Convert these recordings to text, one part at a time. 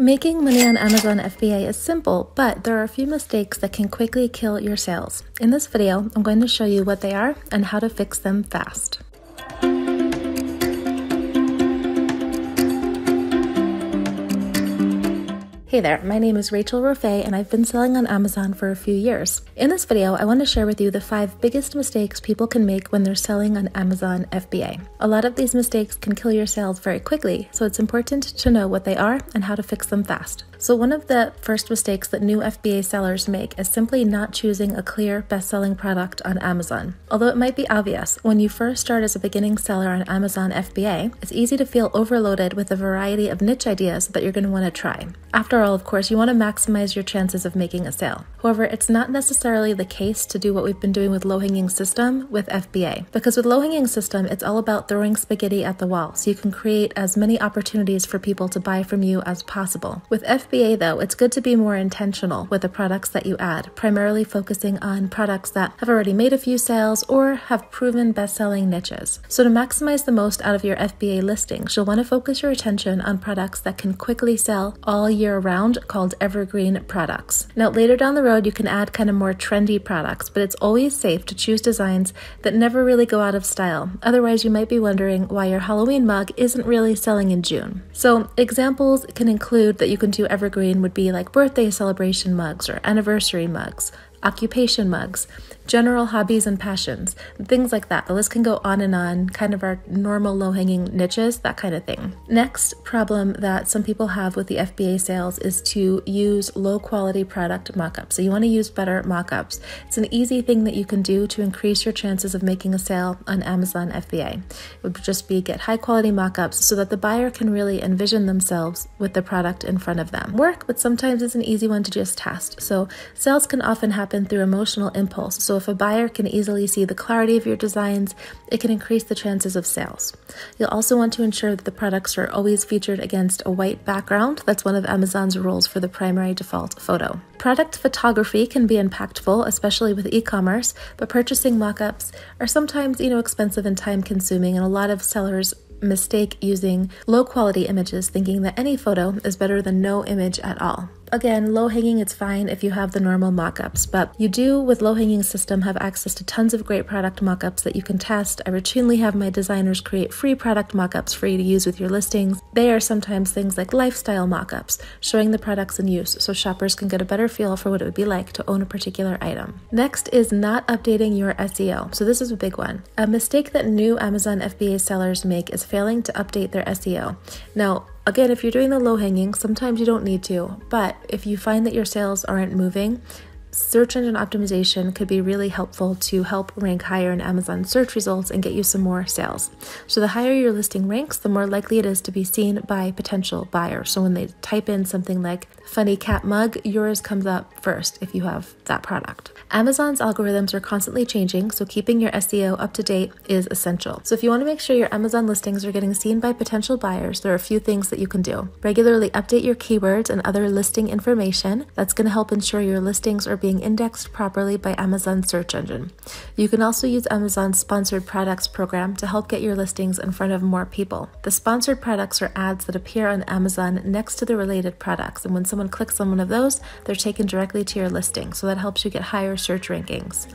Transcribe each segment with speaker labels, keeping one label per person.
Speaker 1: Making money on Amazon FBA is simple, but there are a few mistakes that can quickly kill your sales. In this video, I'm going to show you what they are and how to fix them fast. Hey there, my name is Rachel Rofé and I've been selling on Amazon for a few years. In this video, I want to share with you the five biggest mistakes people can make when they're selling on Amazon FBA. A lot of these mistakes can kill your sales very quickly, so it's important to know what they are and how to fix them fast. So, one of the first mistakes that new FBA sellers make is simply not choosing a clear best selling product on Amazon. Although it might be obvious, when you first start as a beginning seller on Amazon FBA, it's easy to feel overloaded with a variety of niche ideas that you're going to want to try. After all, of course, you want to maximize your chances of making a sale. However, it's not necessarily the case to do what we've been doing with low hanging system with FBA. Because with low hanging system, it's all about throwing spaghetti at the wall so you can create as many opportunities for people to buy from you as possible. With FBA, though, it's good to be more intentional with the products that you add, primarily focusing on products that have already made a few sales or have proven best selling niches. So, to maximize the most out of your FBA listings, you'll want to focus your attention on products that can quickly sell all year round, called evergreen products. Now, later down the road, you can add kind of more trendy products, but it's always safe to choose designs that never really go out of style. Otherwise, you might be wondering why your Halloween mug isn't really selling in June. So, examples can include that you can do evergreen would be like birthday celebration mugs or anniversary mugs, occupation mugs, general hobbies and passions, things like that. The list can go on and on, kind of our normal low hanging niches, that kind of thing. Next problem that some people have with the FBA sales is to use low quality product mockups. So you want to use better mockups. It's an easy thing that you can do to increase your chances of making a sale on Amazon FBA. It would just be get high quality mockups so that the buyer can really envision themselves with the product in front of them. Work, but sometimes it's an easy one to just test. So sales can often happen through emotional impulse. So if a buyer can easily see the clarity of your designs, it can increase the chances of sales. You'll also want to ensure that the products are always featured against a white background. That's one of Amazon's rules for the primary default photo. Product photography can be impactful, especially with e-commerce, but purchasing mockups are sometimes, you know, expensive and time consuming, and a lot of sellers mistake using low quality images thinking that any photo is better than no image at all. Again, low hanging it's fine if you have the normal mockups, but you do with low hanging system have access to tons of great product mockups that you can test. I routinely have my designers create free product mockups for you to use with your listings. They are sometimes things like lifestyle mockups, showing the products in use so shoppers can get a better feel for what it would be like to own a particular item. Next is not updating your SEO. So this is a big one. A mistake that new Amazon FBA sellers make is failing to update their SEO. Now, Again, if you're doing the low hanging, sometimes you don't need to, but if you find that your sales aren't moving, search engine optimization could be really helpful to help rank higher in Amazon search results and get you some more sales. So, the higher your listing ranks, the more likely it is to be seen by potential buyers. So, when they type in something like funny cat mug, yours comes up first if you have that product. Amazon's algorithms are constantly changing, so keeping your SEO up to date is essential. So, if you want to make sure your Amazon listings are getting seen by potential buyers, there are a few things that you can do. Regularly update your keywords and other listing information. That's going to help ensure your listings are being indexed properly by Amazon's search engine. You can also use Amazon's sponsored products program to help get your listings in front of more people. The sponsored products are ads that appear on Amazon next to the related products, and when someone clicks on one of those, they're taken directly to your listing, so that helps you get higher search rankings.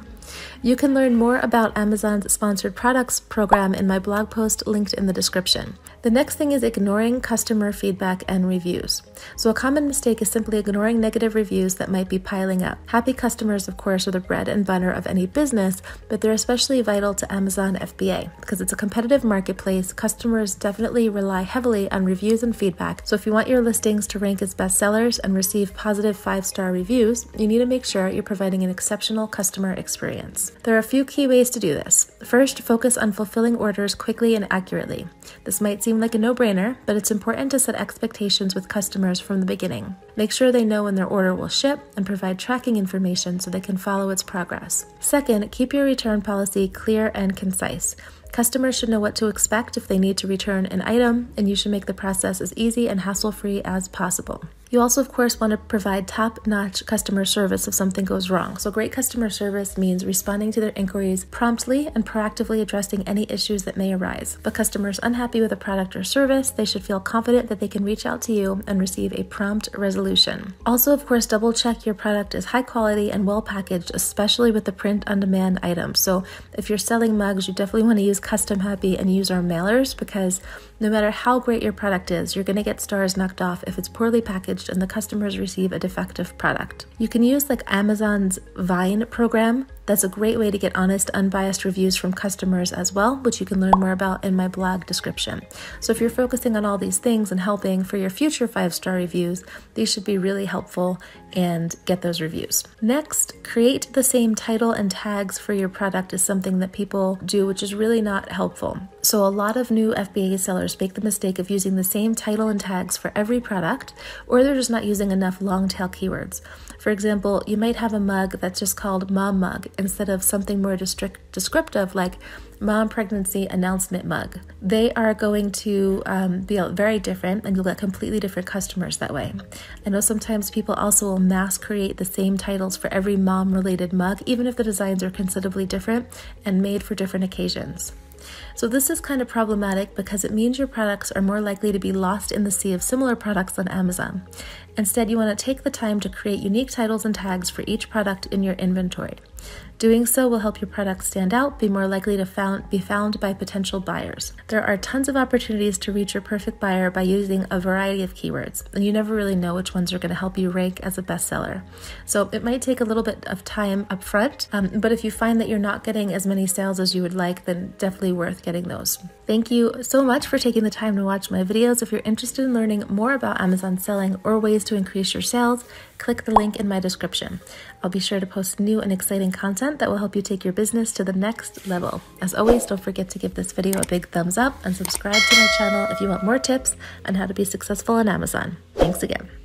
Speaker 1: You can learn more about Amazon's sponsored products program in my blog post linked in the description. The next thing is ignoring customer feedback and reviews. So, a common mistake is simply ignoring negative reviews that might be piling up. Happy customers, of course, are the bread and butter of any business, but they're especially vital to Amazon FBA because it's a competitive marketplace. Customers definitely rely heavily on reviews and feedback. So, if you want your listings to rank as bestsellers and receive positive five star reviews, you need to make sure you're providing an exceptional customer experience. There are a few key ways to do this. First, focus on fulfilling orders quickly and accurately. This might seem like a no brainer, but it's important to set expectations with customers from the beginning. Make sure they know when their order will ship and provide tracking information so they can follow its progress. Second, keep your return policy clear and concise. Customers should know what to expect if they need to return an item, and you should make the process as easy and hassle free as possible. You also, of course, want to provide top notch customer service if something goes wrong. So, great customer service means responding to their inquiries promptly and proactively addressing any issues that may arise. If a customer is unhappy with a product or service, they should feel confident that they can reach out to you and receive a prompt resolution. Also, of course, double check your product is high quality and well packaged, especially with the print on demand items. So, if you're selling mugs, you definitely want to use Custom Happy and use our mailers because no matter how great your product is, you're going to get stars knocked off if it's poorly packaged and the customers receive a defective product. You can use like Amazon's Vine program that's a great way to get honest, unbiased reviews from customers as well, which you can learn more about in my blog description. So, if you're focusing on all these things and helping for your future five star reviews, these should be really helpful and get those reviews. Next, create the same title and tags for your product is something that people do, which is really not helpful. So, a lot of new FBA sellers make the mistake of using the same title and tags for every product, or they're just not using enough long tail keywords. For example, you might have a mug that's just called Mom Mug instead of something more descriptive like Mom Pregnancy Announcement Mug. They are going to um, be very different and you'll get completely different customers that way. I know sometimes people also will mass create the same titles for every mom related mug, even if the designs are considerably different and made for different occasions. So, this is kind of problematic because it means your products are more likely to be lost in the sea of similar products on Amazon. Instead, you want to take the time to create unique titles and tags for each product in your inventory. Doing so will help your product stand out, be more likely to found, be found by potential buyers. There are tons of opportunities to reach your perfect buyer by using a variety of keywords, and you never really know which ones are going to help you rank as a bestseller. So it might take a little bit of time up front, um, but if you find that you're not getting as many sales as you would like, then definitely worth getting those. Thank you so much for taking the time to watch my videos. If you're interested in learning more about Amazon selling or ways to increase your sales, click the link in my description. I'll be sure to post new and exciting content that will help you take your business to the next level. As always, don't forget to give this video a big thumbs up and subscribe to my channel if you want more tips on how to be successful on Amazon. Thanks again.